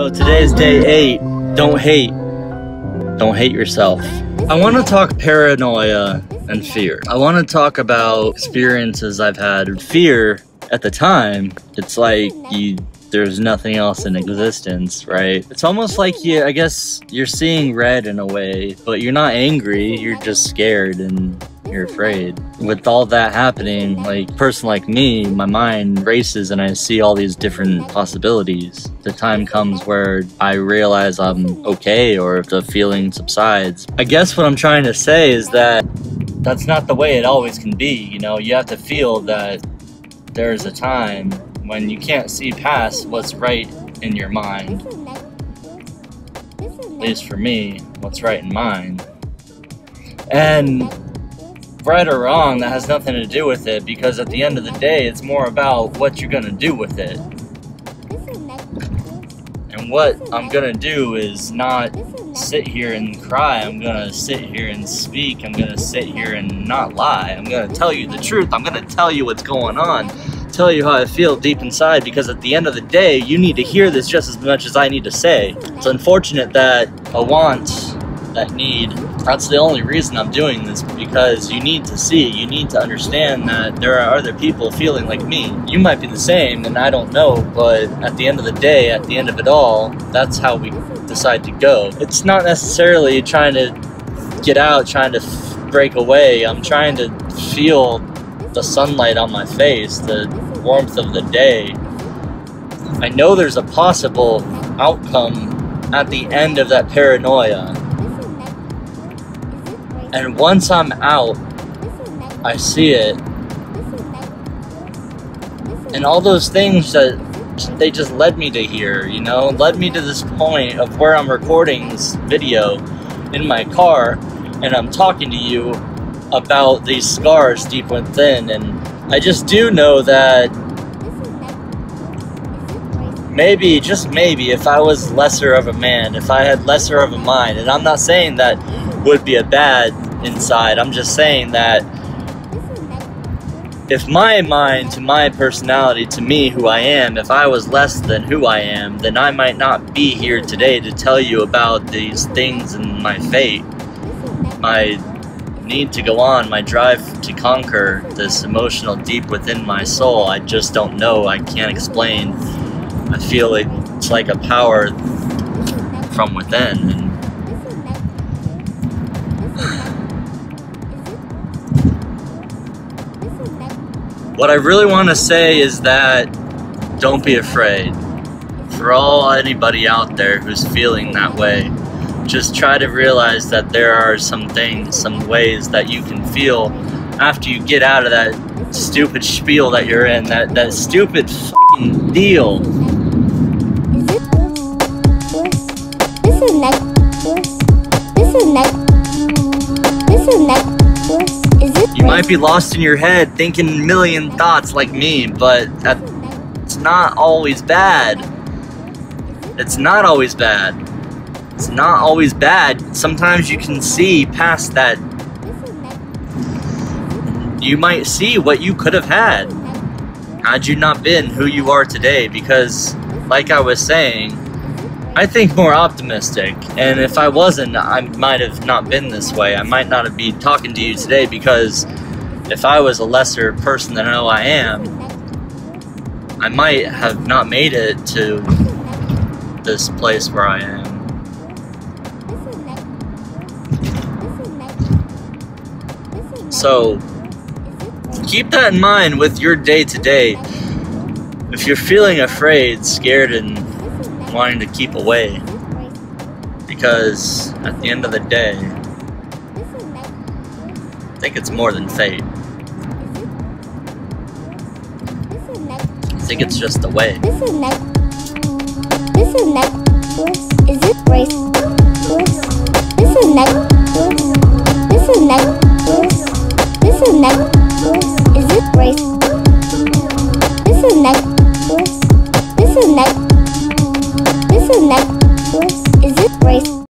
So today's day eight. Don't hate. Don't hate yourself. I want to talk paranoia and fear. I want to talk about experiences I've had. Fear at the time, it's like you there's nothing else in existence, right? It's almost like you, I guess you're seeing red in a way, but you're not angry, you're just scared and you're afraid. With all that happening, like person like me, my mind races and I see all these different possibilities. The time comes where I realize I'm okay or if the feeling subsides. I guess what I'm trying to say is that that's not the way it always can be, you know? You have to feel that there's a time when you can't see past what's right in your mind. At least for me, what's right in mine. And right or wrong, that has nothing to do with it because at the end of the day, it's more about what you're gonna do with it. And what I'm gonna do is not sit here and cry. I'm gonna sit here and speak. I'm gonna sit here and not lie. I'm gonna tell you the truth. I'm gonna tell you what's going on tell you how I feel deep inside because at the end of the day, you need to hear this just as much as I need to say. It's unfortunate that a want, that need, that's the only reason I'm doing this because you need to see, you need to understand that there are other people feeling like me. You might be the same and I don't know, but at the end of the day, at the end of it all, that's how we decide to go. It's not necessarily trying to get out, trying to break away. I'm trying to feel the sunlight on my face, the warmth of the day. I know there's a possible outcome at the end of that paranoia. And once I'm out, I see it. And all those things that they just led me to here, you know, led me to this point of where I'm recording this video in my car and I'm talking to you about these scars deep within. And I just do know that maybe, just maybe, if I was lesser of a man, if I had lesser of a mind, and I'm not saying that would be a bad inside, I'm just saying that if my mind to my personality to me who I am, if I was less than who I am, then I might not be here today to tell you about these things and my fate. My need to go on, my drive to conquer this emotional deep within my soul, I just don't know. I can't explain. I feel it's like a power from within. What I really want to say is that don't be afraid. For all anybody out there who's feeling that way, just try to realize that there are some things, some ways that you can feel after you get out of that stupid spiel that you're in, that, that stupid deal. This is necklace. This is necklace. This is necklace. You might be lost in your head thinking a million thoughts like me, but it's not always bad. It's not always bad it's not always bad. Sometimes you can see past that. You might see what you could have had had you not been who you are today because, like I was saying, I think more optimistic. And if I wasn't, I might have not been this way. I might not have been talking to you today because if I was a lesser person than who I am, I might have not made it to this place where I am. So keep that in mind with your day to day. If you're feeling afraid, scared, and wanting to keep away because at the end of the day, I think it's more than fate. I think it's just the way. This is next. Is it race? This is next. This is next. This is next. Is it race?